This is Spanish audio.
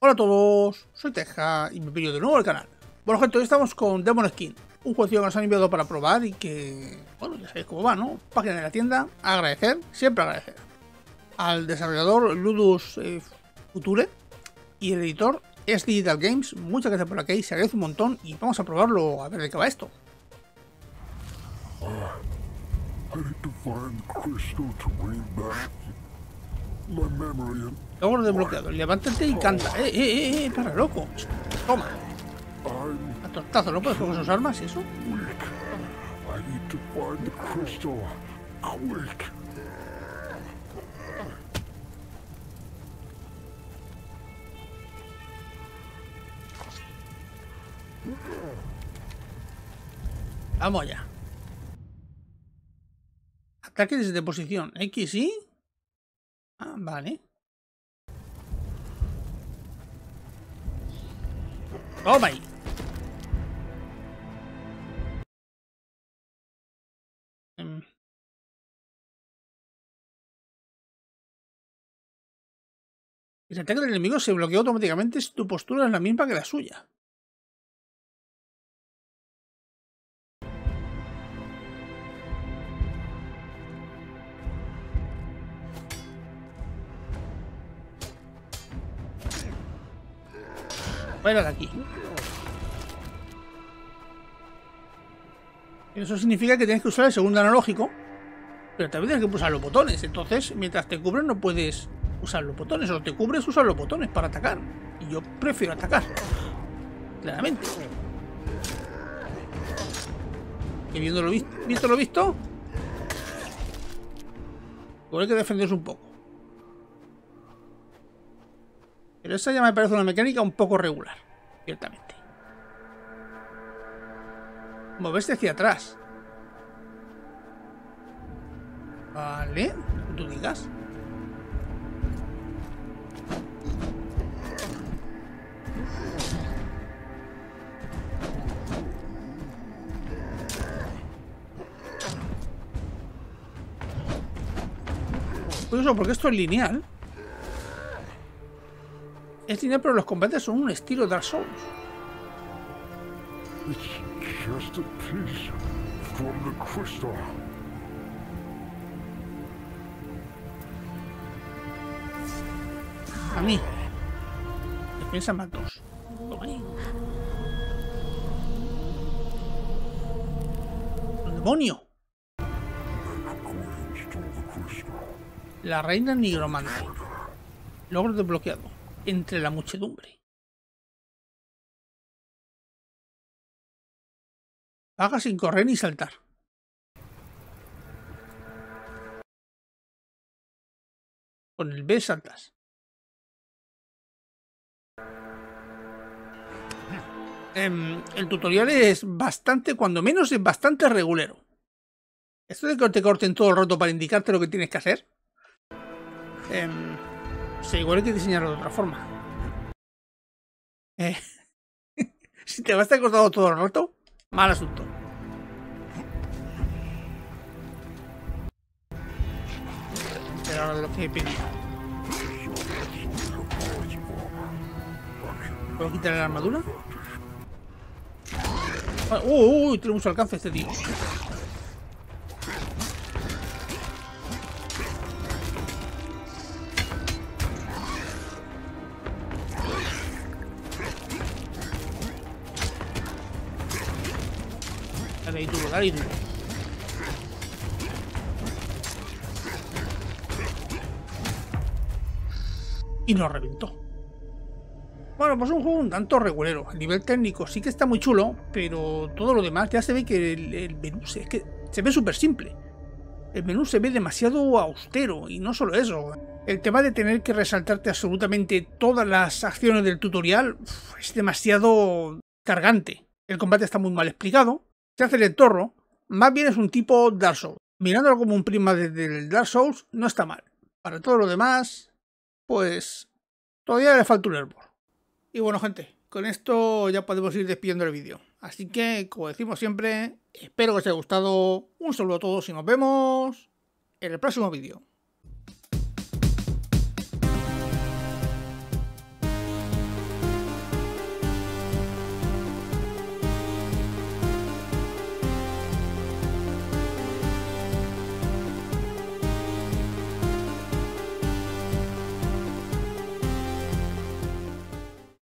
Hola a todos, soy Teja y me pido de nuevo al canal. Bueno gente, hoy estamos con Demon Skin, un juego que nos han enviado para probar y que, bueno, ya sabéis cómo va, ¿no? Página de la tienda, agradecer, siempre agradecer. Al desarrollador Ludus eh, Future y el editor es Digital Games, muchas gracias por la que se agradece un montón y vamos a probarlo a ver de qué va esto. Logro desbloqueado. Levántate y canta. Eh, eh, eh, para loco. Toma. A tortazo, ¿no puedes con sus armas y eso? Vamos ya. Ataque desde posición X y... Ah, vale. Toma ahí. Em. El ataque del enemigo se bloquea automáticamente si tu postura es la misma que la suya. Fuera de aquí. Eso significa que tienes que usar el segundo analógico, pero también tienes que usar los botones. Entonces, mientras te cubres no puedes usar los botones, o te cubres usar los botones para atacar. Y yo prefiero atacar. Claramente. Y viendo lo visto, visto lo visto, hay que defenderse un poco. Pero esa ya me parece una mecánica un poco regular, ciertamente. Moverse hacia atrás. Vale, tú digas. eso porque esto es lineal. Es lineal, pero los combates son un estilo Dark Souls. A mí. Defensa más dos. Toma ahí. ¡Demonio! La reina nigromante. Logro desbloqueado. Entre la muchedumbre. Haga sin correr ni saltar. Con el B saltas. Em, el tutorial es bastante, cuando menos es bastante regulero. Esto de que te corten todo el roto para indicarte lo que tienes que hacer. Eh, sí, igual hay que diseñarlo de otra forma. Eh, si te va a estar cortado todo el roto, mal asunto. Pero ahora lo que pedía. ¿Puedo quitar la armadura? Ah, uy, uy, tiene mucho alcance este tío. Y nos reventó. Bueno, pues un juego un tanto regulero. A nivel técnico sí que está muy chulo, pero todo lo demás ya se ve que el, menú se, se ve súper simple. El menú se ve demasiado austero y no solo eso. El tema de tener que resaltarte absolutamente todas las acciones del tutorial es demasiado cargante. El combate está muy mal explicado. Se hace el torro más bien es un tipo Dark Souls. Mirándolo como un prima del Dark Souls, no está mal. Para todo lo demás, pues todavía le falta un hervor. Y bueno, gente, con esto ya podemos ir despidiendo el vídeo. Así que, como decimos siempre, espero que os haya gustado. Un saludo a todos y nos vemos en el próximo vídeo.